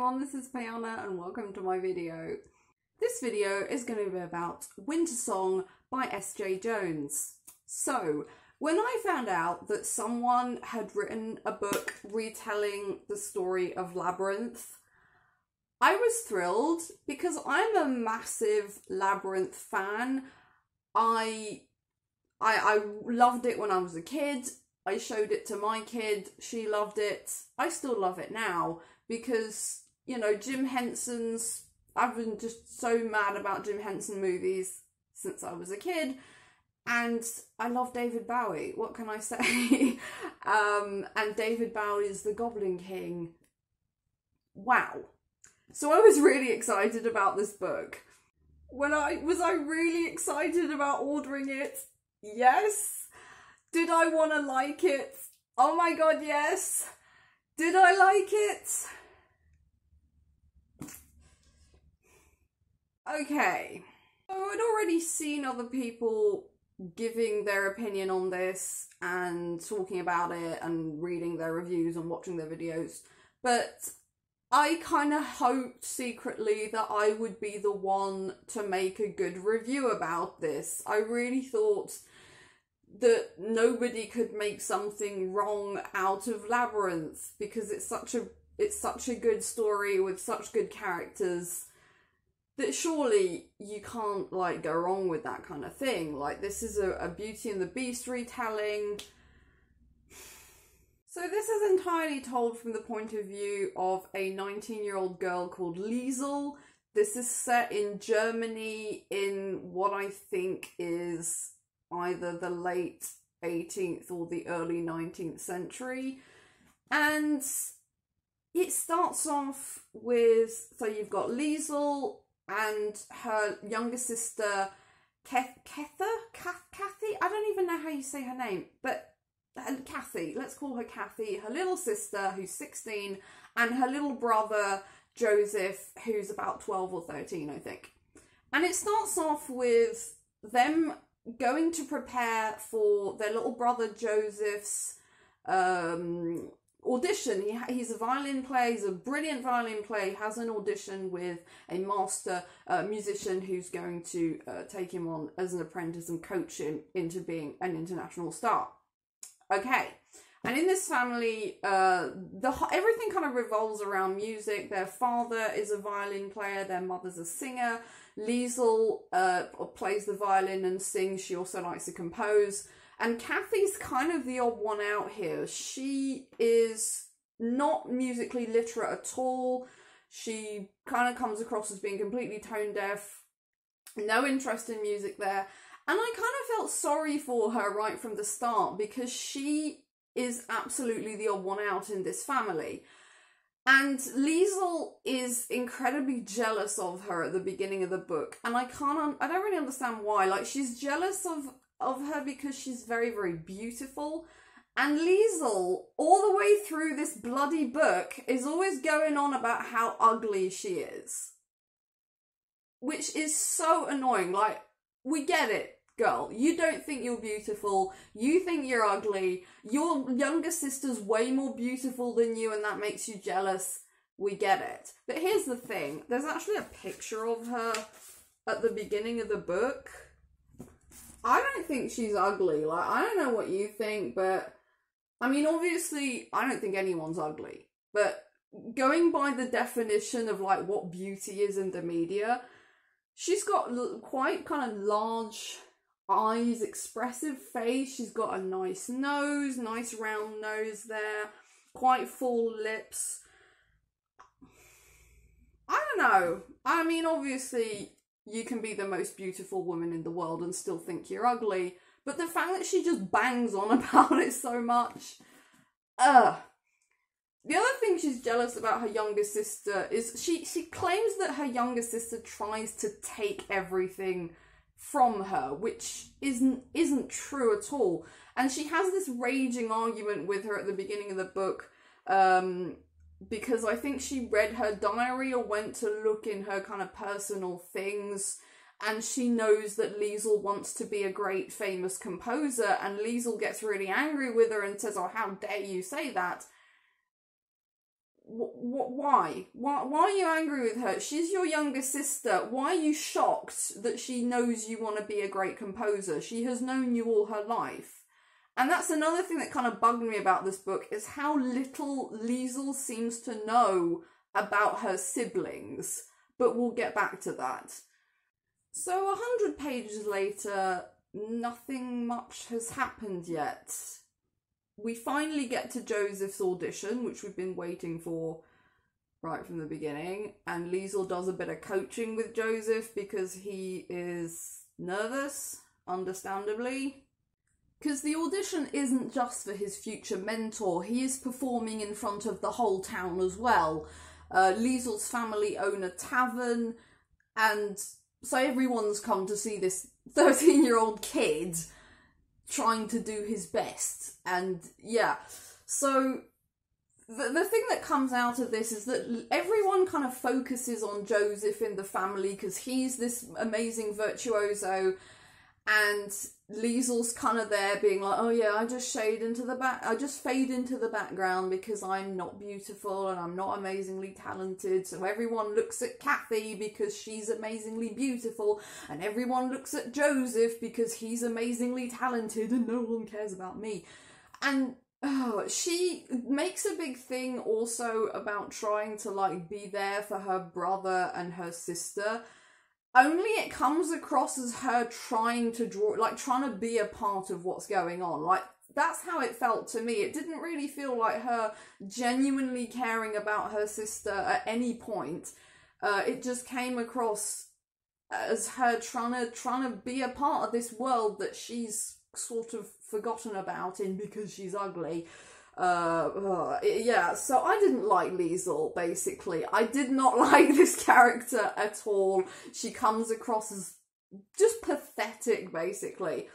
everyone, this is Payanna and welcome to my video. This video is going to be about Wintersong by S. Jae-Jones. So, when I found out that someone had written a book retelling the story of Labyrinth, I was thrilled because I'm a massive Labyrinth fan. I I I loved it when I was a kid. I showed it to my kid. She loved it. I still love it now because, you know, Jim Henson's. I've been just so mad about Jim Henson movies since I was a kid. And I love David Bowie. What can I say? um, and David Bowie is the Goblin King. Wow. So I was really excited about this book. When I was I really excited about ordering it? Yes. Did I want to like it? Oh my god, yes. Did I like it? Okay. So I'd already seen other people giving their opinion on this and talking about it and reading their reviews and watching their videos, but I kind of hoped secretly that I would be the one to make a good review about this. I really thought that nobody could make something wrong out of Labyrinth because it's such a it's such a good story with such good characters that surely you can't like go wrong with that kind of thing. Like this is a, a Beauty and the Beast retelling. So this is entirely told from the point of view of a 19-year-old girl called Liesl. This is set in Germany in what I think is either the late 18th or the early 19th century. And it starts off with so you've got Liesl and her younger sister Keth, Ketha, Kathy. I don't even know how you say her name, but and Kathy. Let's call her Kathy. Her little sister, who's sixteen, and her little brother Joseph, who's about twelve or thirteen, I think. And it starts off with them going to prepare for their little brother Joseph's um, audition. He he's a violin player. He's a brilliant violin player. He has an audition with a master uh, musician who's going to uh, take him on as an apprentice and coach him into being an international star. Okay. And in this family, uh, the everything kind of revolves around music. Their father is a violin player. Their mother's a singer. Liesl uh, plays the violin and sings. She also likes to compose. And Kathy's kind of the odd one out here. She is not musically literate at all. She kind of comes across as being completely tone deaf, no interest in music there. And I kind of felt sorry for her right from the start because she is absolutely the odd one out in this family. And Liesl is incredibly jealous of her at the beginning of the book, and I can't, I don't really understand why. Like she's jealous of of her because she's very, very beautiful. And Liesl, all the way through this bloody book, is always going on about how ugly she is. Which is so annoying. Like, we get it girl. You don't think you're beautiful. You think you're ugly. Your younger sister's way more beautiful than you, and that makes you jealous. We get it. But here's the thing there's actually a picture of her at the beginning of the book. I don't think she's ugly. Like, I don't know what you think, but I mean, obviously, I don't think anyone's ugly. But going by the definition of like what beauty is in the media, she's got quite kind of large eyes, expressive face. She's got a nice nose, nice round nose there, quite full lips. I don't know. I mean, obviously, you can be the most beautiful woman in the world and still think you're ugly, but the fact that she just bangs on about it so much, ugh. The other thing she's jealous about her younger sister is she she claims that her younger sister tries to take everything from her, which isn't isn't true at all. And she has this raging argument with her at the beginning of the book, um, because I think she read her diary or went to look in her kind of personal things, and she knows that Liesl wants to be a great famous composer, and Liesl gets really angry with her and says, "Oh, how dare you say that?" why? Why? Why are you angry with her? She's your younger sister. Why are you shocked that she knows you want to be a great composer? She has known you all her life. And that's another thing that kind of bugged me about this book is how little Liesl seems to know about her siblings. But we'll get back to that. So a hundred pages later, nothing much has happened yet we finally get to Joseph's audition, which we've been waiting for right from the beginning. And Liesl does a bit of coaching with Joseph because he is nervous, understandably. Because the audition isn't just for his future mentor, he is performing in front of the whole town as well. Uh, Liesl's family own a tavern, and so everyone's come to see this 13 year old kid trying to do his best. And yeah, so the, the thing that comes out of this is that everyone kind of focuses on Joseph in the family because he's this amazing virtuoso and Liesl's kind of there being like, oh yeah, I just shade into the back, I just fade into the background because I'm not beautiful and I'm not amazingly talented. So everyone looks at Kathy because she's amazingly beautiful, and everyone looks at Joseph because he's amazingly talented, and no one cares about me. And oh, she makes a big thing also about trying to like be there for her brother and her sister only it comes across as her trying to draw like trying to be a part of what's going on. Like that's how it felt to me. It didn't really feel like her genuinely caring about her sister at any point. Uh, it just came across as her trying to trying to be a part of this world that she's sort of forgotten about in because she's ugly uh, uh, yeah, so I didn't like Liesl, basically. I did not like this character at all. She comes across as just pathetic, basically.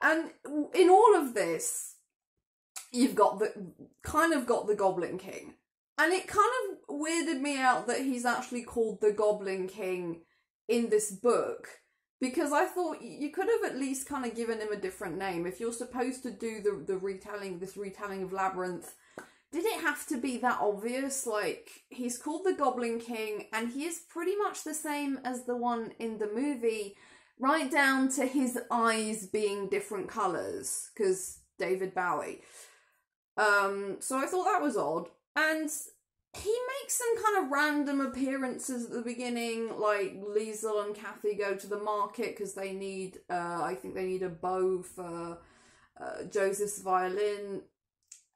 And in all of this, you've got the kind of got the Goblin King. And it kind of weirded me out that he's actually called the Goblin King in this book because I thought you could have at least kind of given him a different name. If you're supposed to do the the retelling, this retelling of Labyrinth, did it have to be that obvious? Like he's called the Goblin King, and he is pretty much the same as the one in the movie, right down to his eyes being different colors because David Bowie. Um, so I thought that was odd, and he makes some kind of random appearances at the beginning, like Liesl and Kathy go to the market because they need, uh, I think they need a bow for uh, Joseph's violin,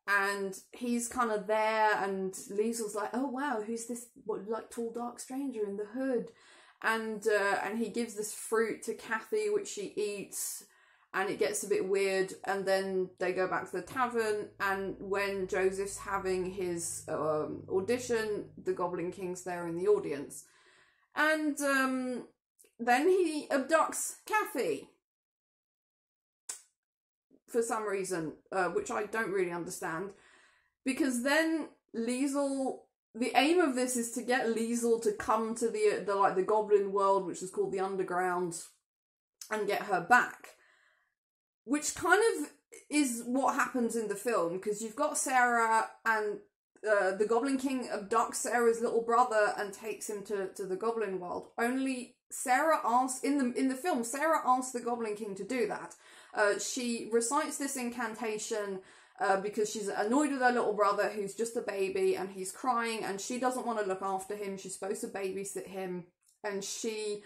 and he's kind of there, and Liesl's like, "Oh wow, who's this what, like tall dark stranger in the hood?" And uh, and he gives this fruit to Kathy, which she eats and it gets a bit weird and then they go back to the tavern and when joseph's having his um, audition the goblin king's there in the audience. And um, then he abducts kathy. For some reason uh, which i don't really understand. Because then liesl the aim of this is to get liesl to come to the the like the goblin world which is called the underground and get her back which kind of is what happens in the film because you've got Sarah and uh, the Goblin King abducts Sarah's little brother and takes him to, to the Goblin world. Only Sarah asks in the in the film, Sarah asks the Goblin King to do that. Uh, she recites this incantation uh, because she's annoyed with her little brother who's just a baby and he's crying and she doesn't want to look after him. She's supposed to babysit him and she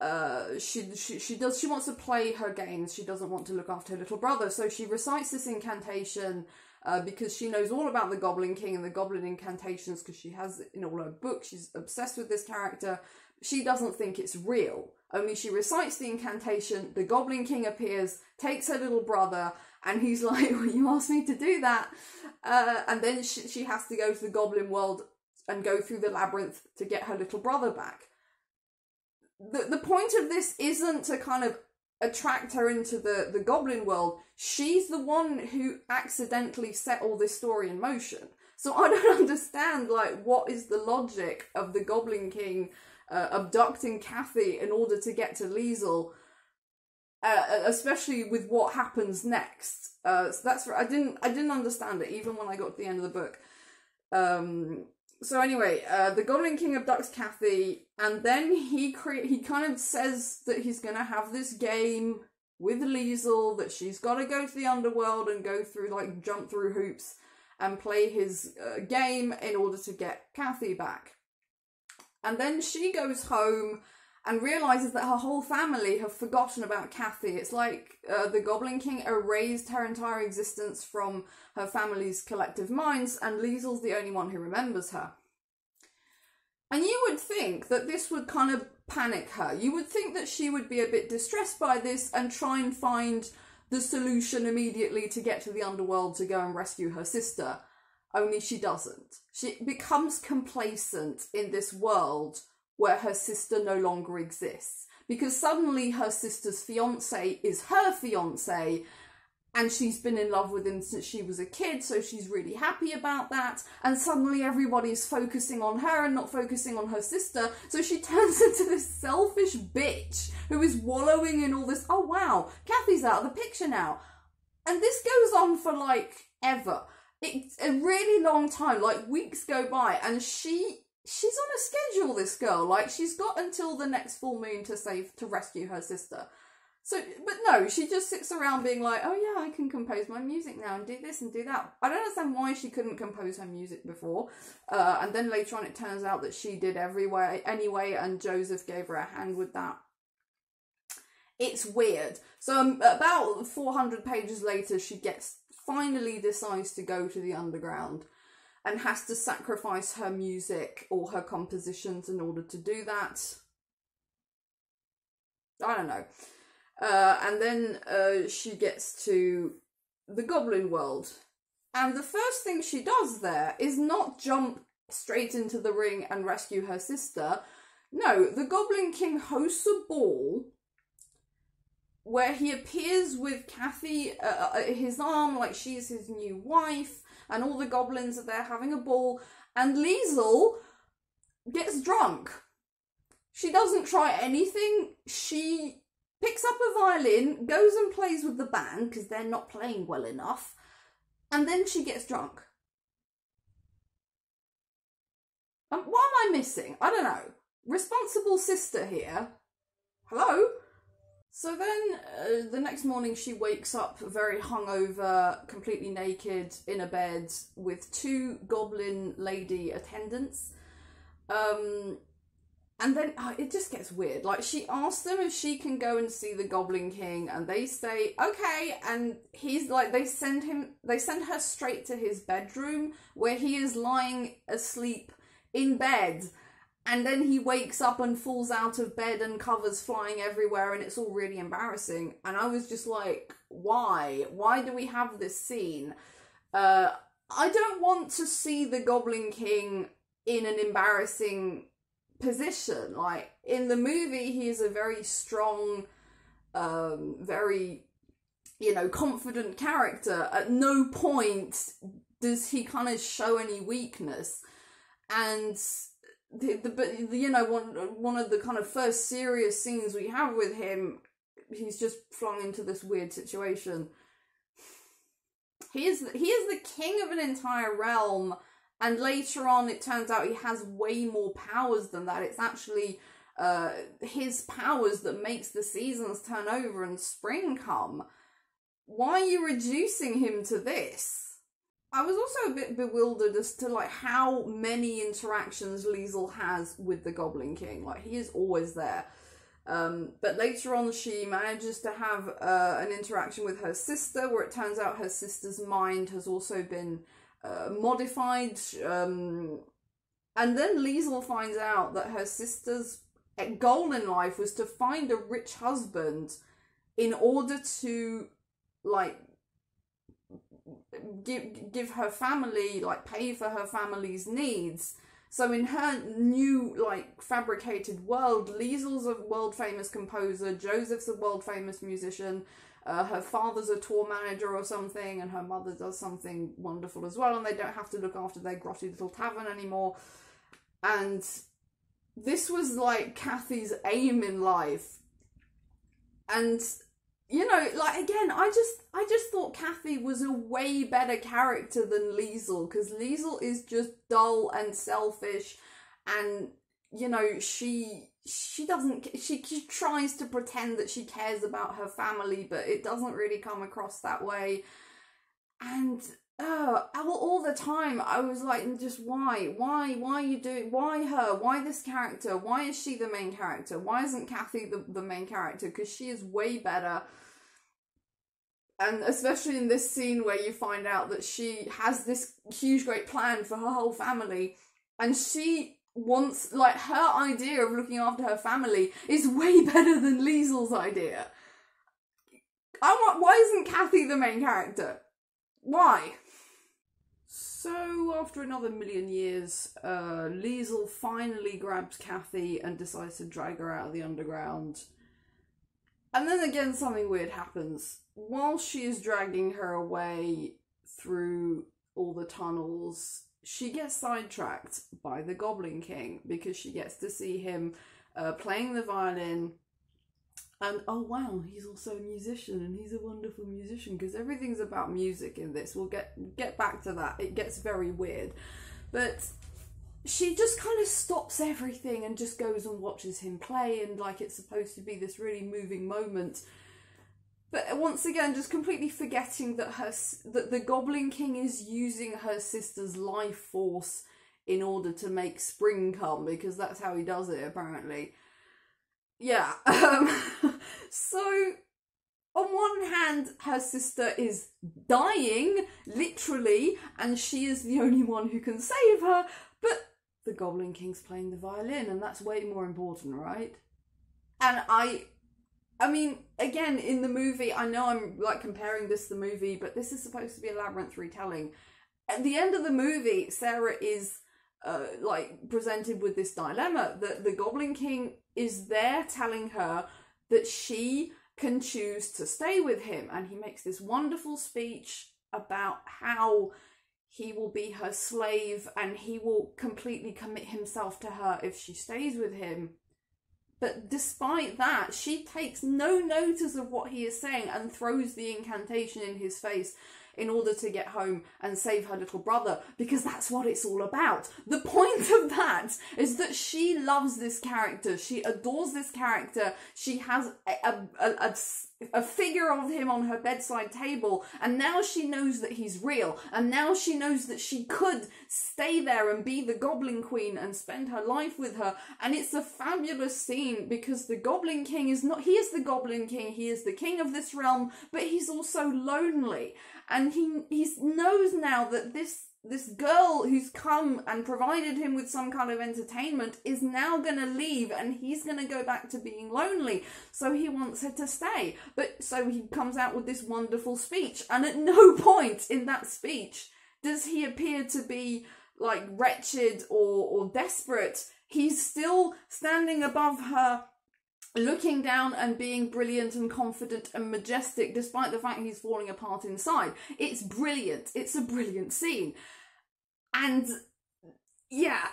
uh, she, she she does she wants to play her games. She doesn't want to look after her little brother, so she recites this incantation uh, because she knows all about the Goblin King and the Goblin incantations because she has in all her books. She's obsessed with this character. She doesn't think it's real. Only she recites the incantation. The Goblin King appears, takes her little brother, and he's like, well, "You asked me to do that," uh, and then she, she has to go to the Goblin world and go through the labyrinth to get her little brother back the the point of this isn't to kind of attract her into the the goblin world. She's the one who accidentally set all this story in motion. So i don't understand like what is the logic of the goblin king uh, abducting kathy in order to get to liesl uh, especially with what happens next. Uh, so that's i didn't i didn't understand it even when i got to the end of the book. Um so anyway, uh, the Goblin King abducts Kathy, and then he cre- he kind of says that he's gonna have this game with Liesl that she's got to go to the underworld and go through like jump through hoops and play his uh, game in order to get Kathy back. And then she goes home and realizes that her whole family have forgotten about Kathy. It's like uh, the Goblin King erased her entire existence from her family's collective minds, and Liesl's the only one who remembers her. And you would think that this would kind of panic her. You would think that she would be a bit distressed by this and try and find the solution immediately to get to the underworld to go and rescue her sister. Only she doesn't. She becomes complacent in this world where her sister no longer exists. Because suddenly her sister's fiance is her fiance and she's been in love with him since she was a kid, so she's really happy about that. And suddenly everybody's focusing on her and not focusing on her sister, so she turns into this selfish bitch who is wallowing in all this. Oh wow, Kathy's out of the picture now. And this goes on for like ever. It's a really long time, like weeks go by, and she she's on a schedule this girl like she's got until the next full moon to save to rescue her sister so, but no, she just sits around being like, oh yeah, I can compose my music now and do this and do that. I don't understand why she couldn't compose her music before. Uh, and then later on, it turns out that she did everywhere anyway, and Joseph gave her a hand with that. It's weird. So, um, about 400 pages later, she gets finally decides to go to the underground and has to sacrifice her music or her compositions in order to do that. I don't know. Uh, and then uh, she gets to the goblin world. And the first thing she does there is not jump straight into the ring and rescue her sister. No, the Goblin King hosts a ball where he appears with Kathy, uh, uh his arm, like she's his new wife, and all the goblins are there having a ball. And Liesl gets drunk. She doesn't try anything. She picks up a violin, goes and plays with the band because they're not playing well enough, and then she gets drunk. Um, what am I missing? I don't know. Responsible sister here. Hello? So then uh, the next morning she wakes up very hungover, completely naked, in a bed with two goblin lady attendants. Um, and then uh, it just gets weird. Like she asks them if she can go and see the Goblin King, and they say okay. And he's like, they send him, they send her straight to his bedroom where he is lying asleep in bed. And then he wakes up and falls out of bed and covers flying everywhere, and it's all really embarrassing. And I was just like, why? Why do we have this scene? Uh, I don't want to see the Goblin King in an embarrassing position. Like in the movie, he is a very strong, um, very you know confident character. At no point does he kind of show any weakness, and the, the but you know one one of the kind of first serious scenes we have with him, he's just flung into this weird situation. He is he is the king of an entire realm and later on, it turns out he has way more powers than that. It's actually uh, his powers that makes the seasons turn over and spring come. Why are you reducing him to this? I was also a bit bewildered as to like how many interactions Liesl has with the Goblin King. Like he is always there. Um, but later on, she manages to have uh, an interaction with her sister, where it turns out her sister's mind has also been uh, modified. Um, and then Liesl finds out that her sister's goal in life was to find a rich husband in order to, like, give give her family like pay for her family's needs. So in her new like fabricated world, Liesl's a world famous composer, Joseph's a world famous musician, uh, her father's a tour manager or something, and her mother does something wonderful as well, and they don't have to look after their grotty little tavern anymore. And this was like Kathy's aim in life. And you know, like again, I just I just thought Kathy was a way better character than Liesl because Liesl is just dull and selfish, and you know she she doesn't she, she tries to pretend that she cares about her family, but it doesn't really come across that way, and uh, all, the time I was like, just why, why, why are you doing, why her, why this character, why is she the main character, why isn't Kathy the, the main character, because she is way better, and especially in this scene where you find out that she has this huge great plan for her whole family, and she wants, like, her idea of looking after her family is way better than Liesl's idea. I want, why isn't Kathy the main character? Why? So, after another million years, uh, Liesl finally grabs Kathy and decides to drag her out of the underground. And then again, something weird happens. While she is dragging her away through all the tunnels, she gets sidetracked by the Goblin King because she gets to see him uh, playing the violin. And oh wow he's also a musician and he's a wonderful musician because everything's about music in this. We'll get get back to that. It gets very weird. But she just kind of stops everything and just goes and watches him play and like it's supposed to be this really moving moment but once again just completely forgetting that her that the goblin king is using her sister's life force in order to make spring come because that's how he does it apparently yeah. Um, so, on one hand, her sister is dying, literally, and she is the only one who can save her, but the Goblin King's playing the violin, and that's way more important, right? And I. I mean, again, in the movie, I know I'm like comparing this to the movie, but this is supposed to be a labyrinth retelling. At the end of the movie, Sarah is uh, like presented with this dilemma that the Goblin King is there telling her that she can choose to stay with him, and he makes this wonderful speech about how he will be her slave and he will completely commit himself to her if she stays with him. But despite that, she takes no notice of what he is saying and throws the incantation in his face in order to get home and save her little brother because that's what it's all about. The point of that is that she loves this character. She adores this character. She has a, a, a, a figure of him on her bedside table, and now she knows that he's real, and now she knows that she could stay there and be the Goblin Queen and spend her life with her. And it's a fabulous scene because the Goblin King is not, he is the Goblin King, he is the king of this realm, but he's also lonely and he he knows now that this this girl who's come and provided him with some kind of entertainment is now going to leave and he's going to go back to being lonely. So he wants her to stay. But so he comes out with this wonderful speech. And at no point in that speech does he appear to be like wretched or or desperate. He's still standing above her looking down and being brilliant and confident and majestic despite the fact he's falling apart inside. It's brilliant. It's a brilliant scene. And yeah,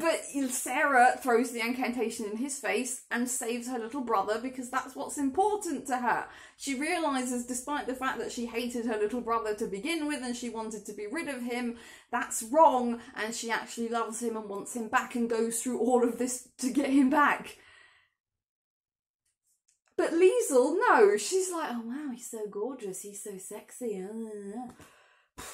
but Sarah throws the incantation in his face and saves her little brother because that's what's important to her. She realizes, despite the fact that she hated her little brother to begin with and she wanted to be rid of him, that's wrong, and she actually loves him and wants him back and goes through all of this to get him back. But Liesl, no, she's like, oh wow, he's so gorgeous, he's so sexy.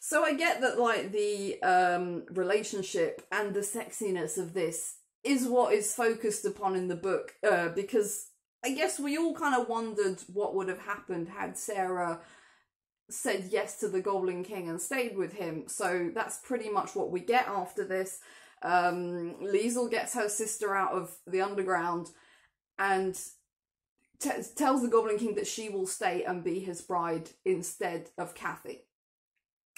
So I get that like the um relationship and the sexiness of this is what is focused upon in the book, uh, because I guess we all kind of wondered what would have happened had Sarah said yes to the Goblin King and stayed with him. So that's pretty much what we get after this. Um, Liesl gets her sister out of the underground and t- tells the Goblin King that she will stay and be his bride instead of Kathy.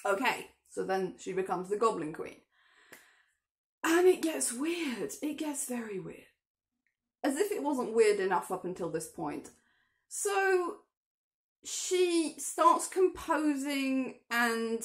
Okay, so then she becomes the Goblin Queen. And it gets weird. It gets very weird. As if it wasn't weird enough up until this point. So she starts composing, and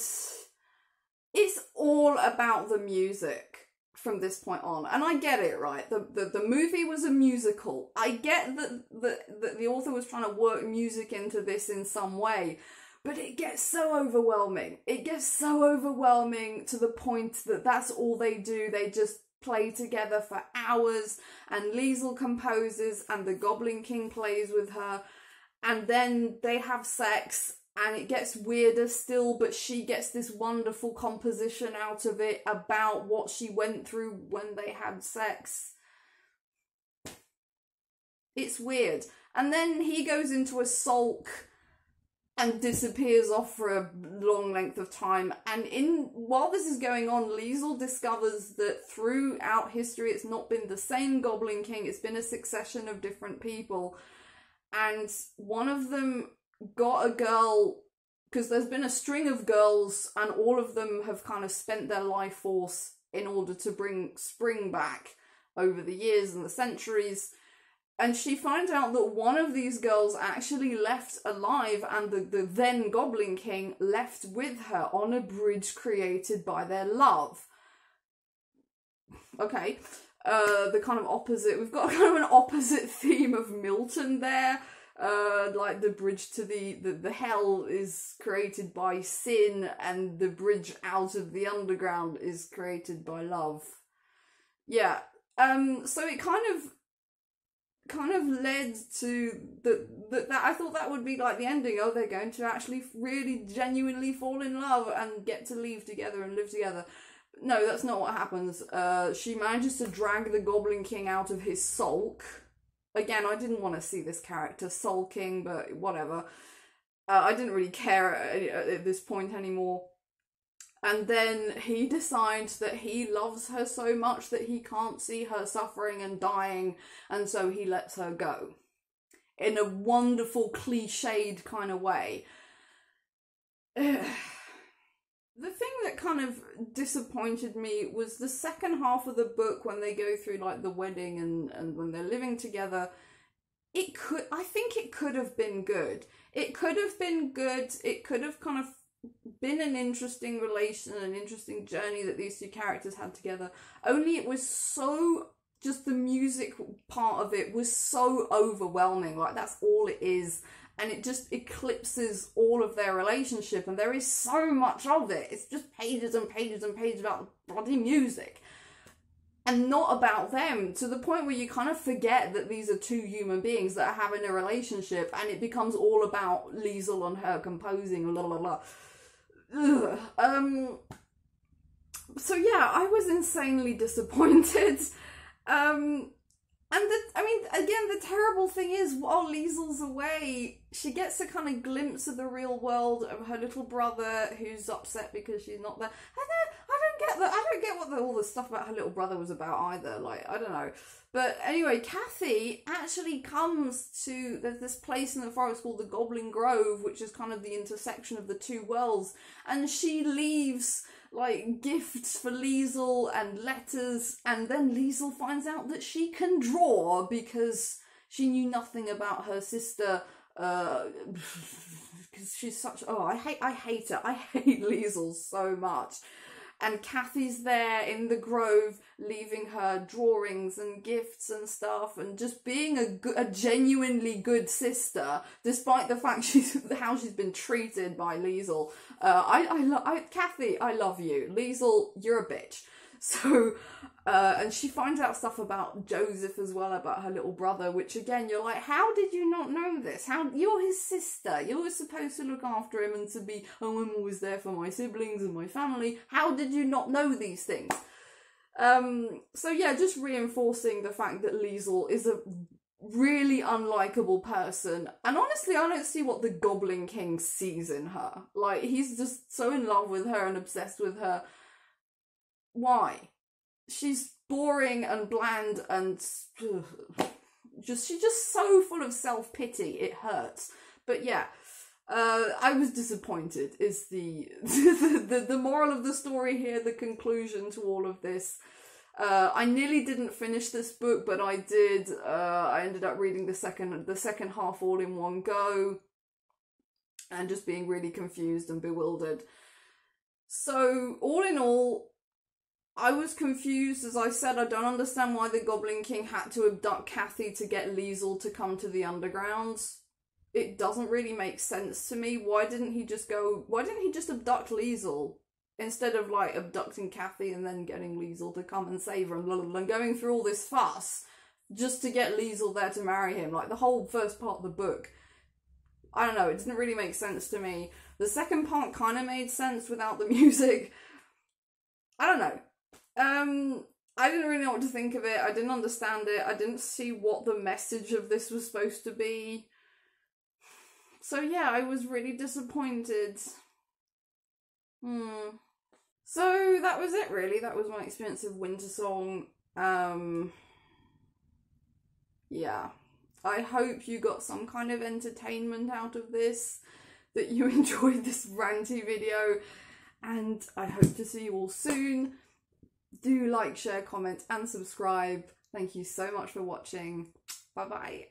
it's all about the music from this point on. And I get it, right? The the, the movie was a musical. I get that the, that the author was trying to work music into this in some way. But it gets so overwhelming. It gets so overwhelming to the point that that's all they do. They just play together for hours, and Liesl composes, and the Goblin King plays with her, and then they have sex, and it gets weirder still, but she gets this wonderful composition out of it about what she went through when they had sex. It's weird. And then he goes into a sulk and disappears off for a long length of time. And in while this is going on, Liesl discovers that throughout history it's not been the same Goblin King, it's been a succession of different people. And one of them got a girl because there's been a string of girls and all of them have kind of spent their life force in order to bring spring back over the years and the centuries. And she finds out that one of these girls actually left alive and the, the then goblin king left with her on a bridge created by their love. Okay uh the kind of opposite we've got kind of an opposite theme of milton there uh like the bridge to the, the the hell is created by sin and the bridge out of the underground is created by love yeah um so it kind of kind of led to that that that I thought that would be like the ending. Oh, they're going to actually really genuinely fall in love and get to leave together and live together. No, that's not what happens. Uh, she manages to drag the Goblin King out of his sulk. Again, I didn't want to see this character sulking, but whatever. Uh, I didn't really care at, at this point anymore. And then he decides that he loves her so much that he can't see her suffering and dying, and so he lets her go. In a wonderful, cliched kind of way. the thing that kind of disappointed me was the second half of the book when they go through like the wedding and, and when they're living together. It could, I think it could have been good. It could have been good. It could have kind of been an interesting relation, an interesting journey that these two characters had together. Only it was so just the music part of it was so overwhelming. Like that's all it is. And it just eclipses all of their relationship, and there is so much of it. It's just pages and pages and pages about bloody music and not about them to the point where you kind of forget that these are two human beings that are having a relationship and it becomes all about Liesl and her composing, blah, blah. Ugh. Um. So yeah, I was insanely disappointed. Um, and the, I mean, again, the terrible thing is, while Liesl's away, she gets a kind of glimpse of the real world of her little brother who's upset because she's not there. I don't, I don't get that. I don't get what the, all the stuff about her little brother was about either. Like, I don't know. But anyway, Kathy actually comes to there's this place in the forest called the Goblin Grove, which is kind of the intersection of the two worlds, and she leaves like gifts for Liesl and letters, and then Liesl finds out that she can draw because she knew nothing about her sister. Uh, because she's such oh I hate I hate her I hate Liesl so much and Kathy's there in the grove leaving her drawings and gifts and stuff and just being a, a genuinely good sister despite the fact she's how she's been treated by Liesl. Uh, I, I, Kathy, I love you. Liesl, you're a bitch. So, uh, and she finds out stuff about Joseph as well, about her little brother, which again, you're like, how did you not know this? How, you're his sister. You're supposed to look after him and to be, oh, I'm always there for my siblings and my family. How did you not know these things? Um, so yeah, just reinforcing the fact that Liesl is a really unlikable person. And honestly, I don't see what the Goblin King sees in her. Like, he's just so in love with her and obsessed with her why? She's boring and bland and just she's just so full of self pity. It hurts. But yeah, uh, I was disappointed. Is the, the the the moral of the story here? The conclusion to all of this. Uh, I nearly didn't finish this book, but I did. Uh, I ended up reading the second the second half all in one go, and just being really confused and bewildered. So all in all, I was confused, as I said, I don't understand why the Goblin King had to abduct Kathy to get Liesl to come to the Undergrounds. It doesn't really make sense to me. Why didn't he just go, why didn't he just abduct Liesl? Instead of like abducting Kathy and then getting Liesl to come and save her and blah, blah, blah, and going through all this fuss just to get Liesl there to marry him. Like the whole first part of the book. I don't know, it didn't really make sense to me. The second part kind of made sense without the music. I don't know. Um, I didn't really know what to think of it. I didn't understand it. I didn't see what the message of this was supposed to be. So yeah, I was really disappointed. Hmm. So that was it really. That was my experience of Wintersong. Um Yeah. I hope you got some kind of entertainment out of this, that you enjoyed this ranty video, and I hope to see you all soon do like, share, comment, and subscribe. Thank you so much for watching. Bye bye.